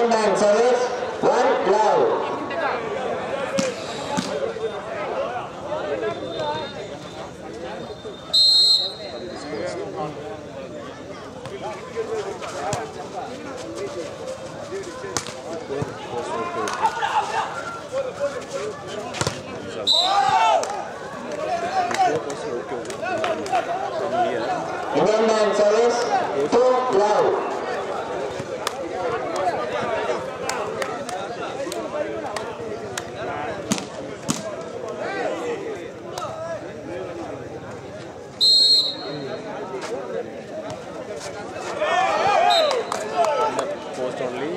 Indian Bank service, one love. Two. post only.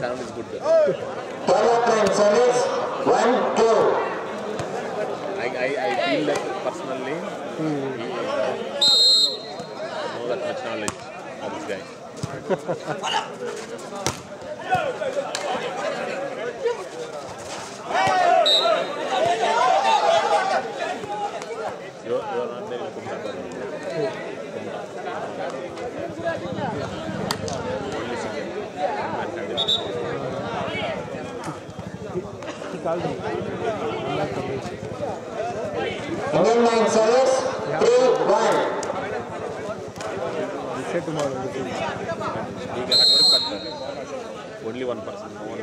Sound is good. Development service, one two. I, I, I feel that personally, he uh, know that much knowledge of this guy. you you are not there in Kumta. Only second. And third is- He called me. I'm not convinced. Indian Bank service, three one. He said tomorrow. we'll do it. He can hard work, but uh, only one person, no one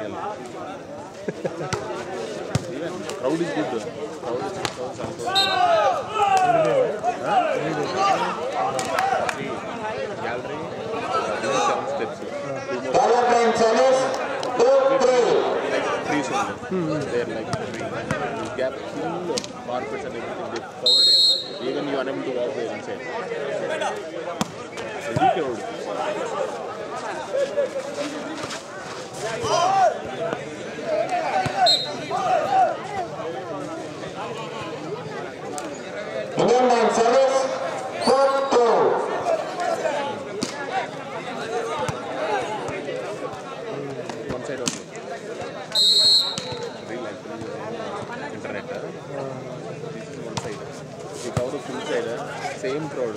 only. They're like. You gap full carpets and everything. They covered it. Even you are unable to walk there inside. Heavy crowd. Indian man same crowd.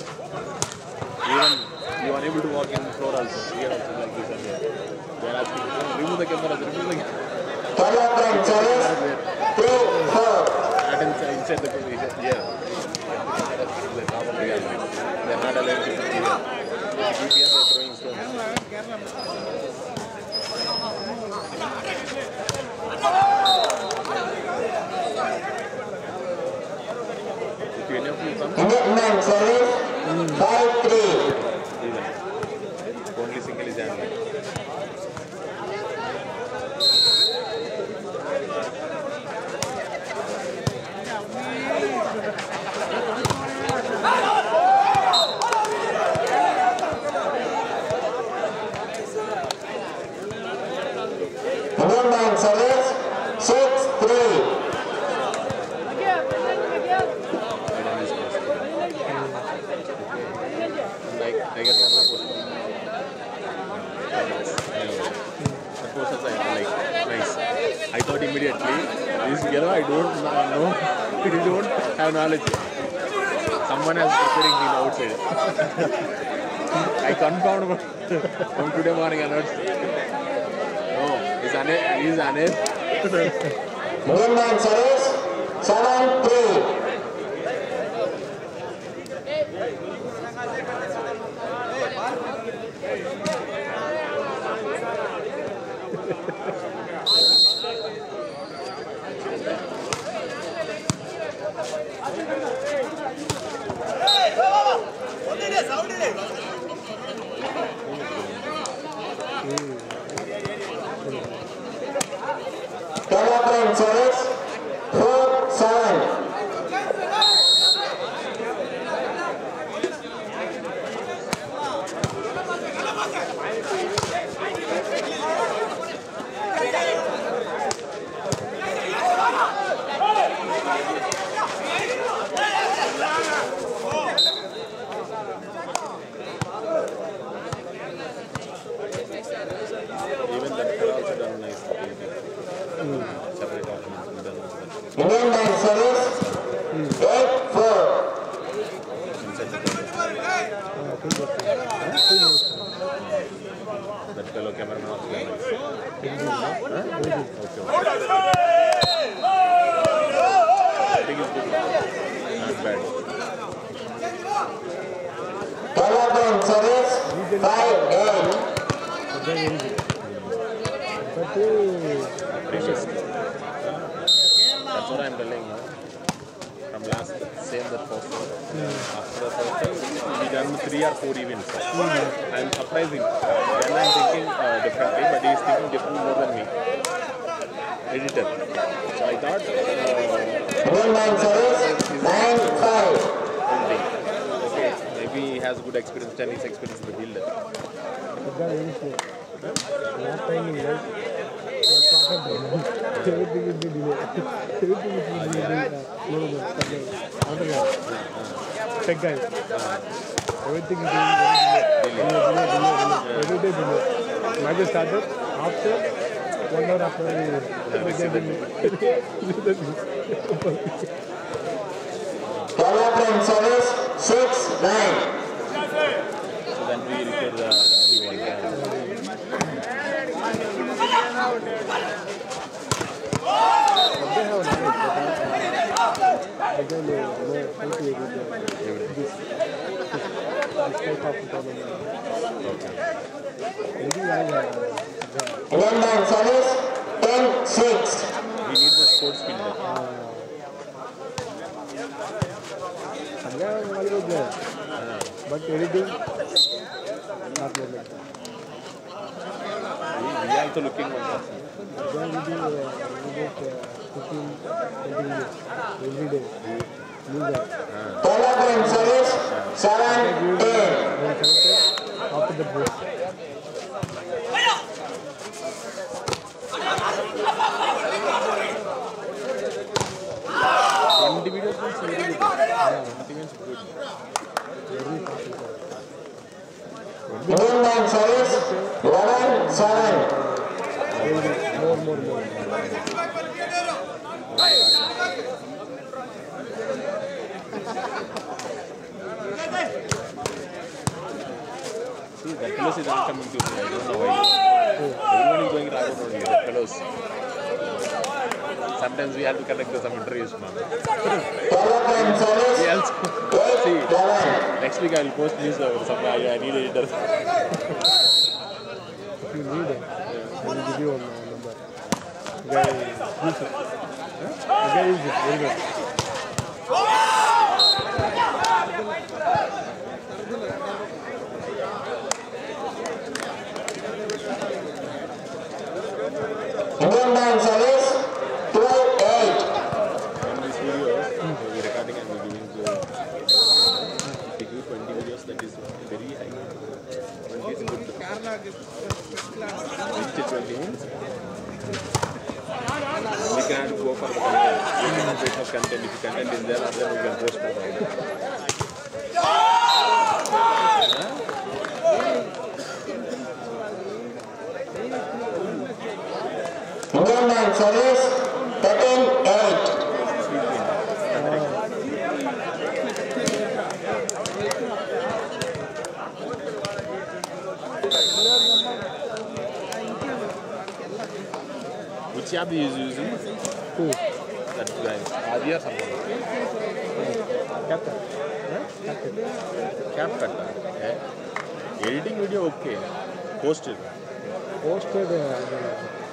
Even you are able to walk in the floor also. Here also like this and there. They are asking, "Sir, remove the camera, remove the camera. Development service, three four. Not inside, the. Yeah. Việt Nam sẽ lên immediately. This you know, I don't know. I don't have knowledge. Someone has preparing him outside. I confirmed from today morning onwards. No, he's unable. He's unable. Moving on, Saras. Saran 2. That's all. After that, he done three or four events. I'm surprising. And I'm thinking uh, differently, but he's thinking different more than me. Editor. So I thought. Uh, okay, maybe he has good experience, tennis experience in the field. Last other guy. Tech guy. Everything is. Every day delay. Match started after one hour after the Development service 6-9. So then we record the new one. Yeah. They have knowledge, but they don't know how to edit this. This type of problem. Maybe I have. Development service 10-6. We need the sports field. Somewhere all over there. But editing, not like that. We, we also looking one person. Then we do uh, we get uh, 15, 20 minutes every day. New guy. Development service 7-10. Then selected after the break. Twenty videos means very good. Yeah, twenty means good. Very fast. Development service 11-7. More, more, more. See, that fellows is not coming to me. I don't know why. Everyone is going Raghav only. That fellows. Sometimes we have to connect to some interviews. Man. Development service also. 8-11. Next week I will post news over some. I, I need editor. If you need it, I will give you one uh, number. Guy, use it. The guy use it very well. Development service 12-8. In these videos, we are recording and we're giving to. If you give 20 videos, that is very high. 20 is good. Which is 20 means? We cannot go for the content. Content. Is there, we can post Development service 13-8. Which app is using? Who? That guy. Adi or someone? Captain. Huh? Captain. Okay. Editing video okay. Posted. Posted, uh,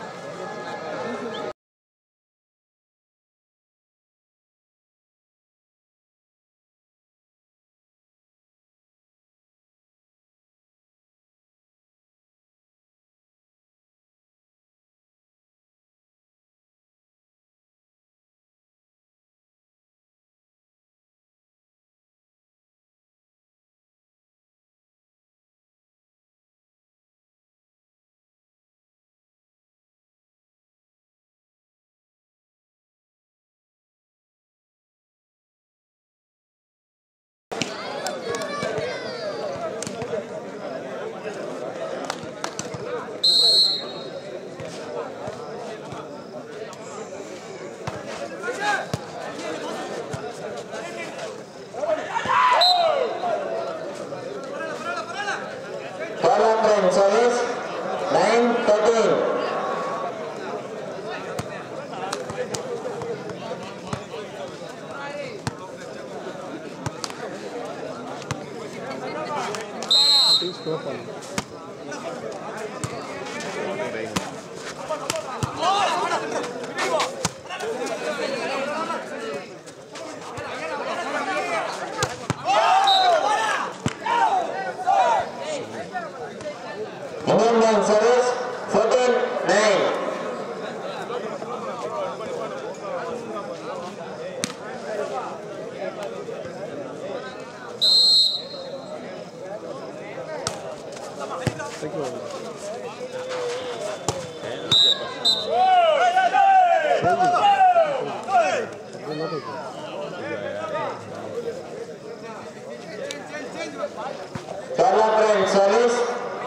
Kerala friends. Solis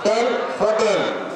10 14.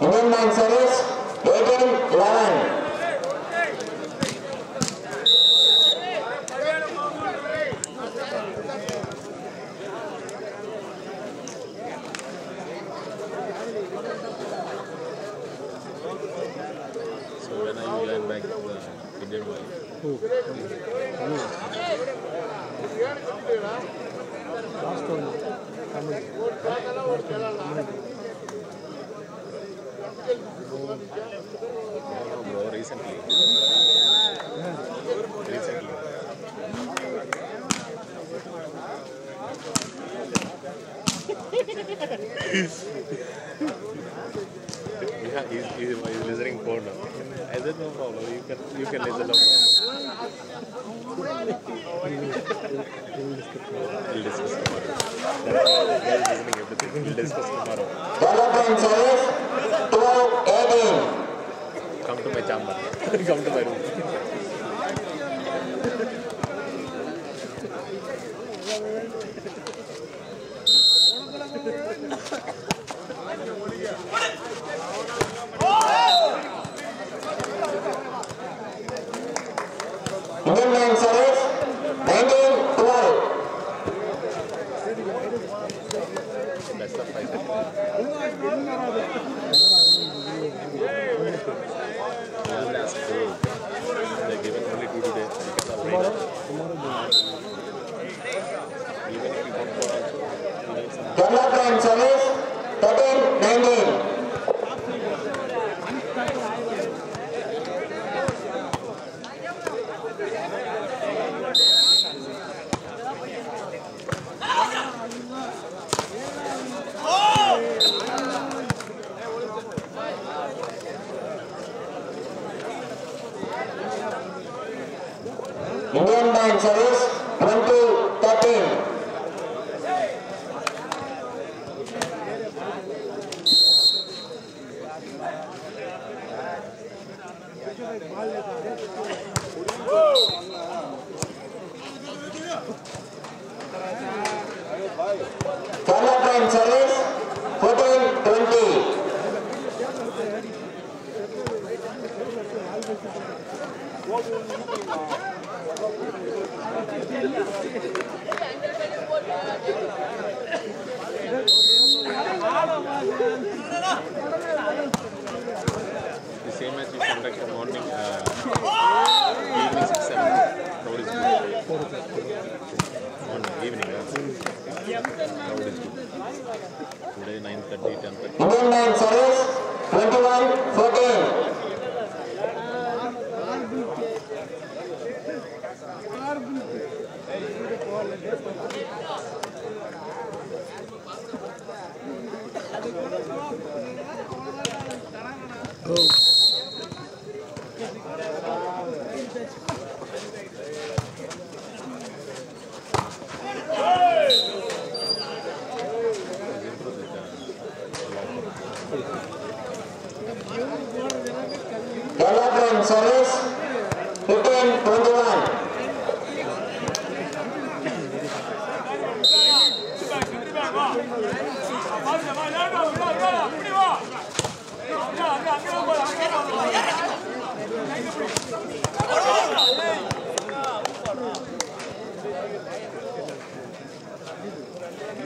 Name nine seconds. Eight. he's, yeah, he's, he's, he's listening porn. I don't know, You can you can listen to porn.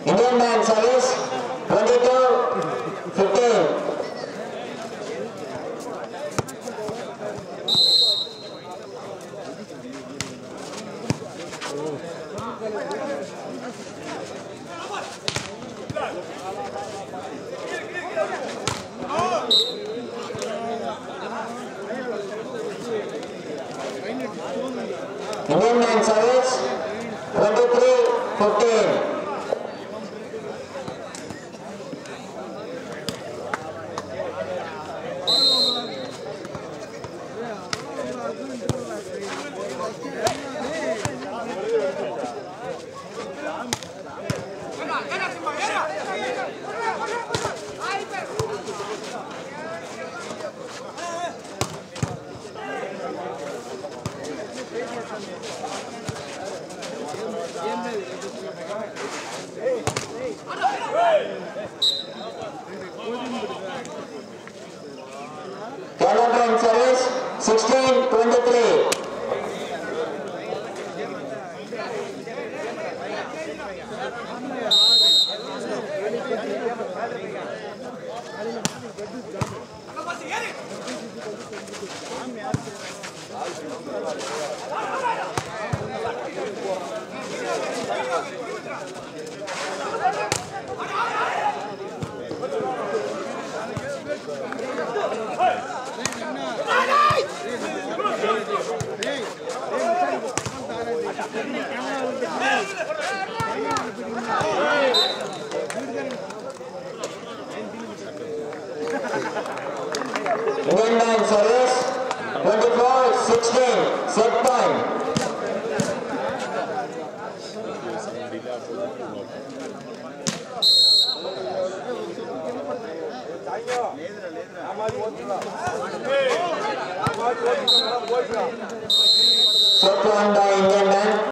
Indian Bank service Indian